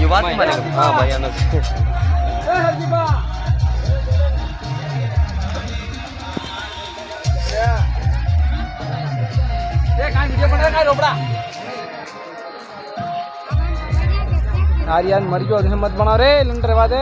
युवा की मारेगा हाँ भयानक देख हाँ, वीडियो बना रहा है रोबड़ा आर्यन मर गयो मत बना रे लंडर वादे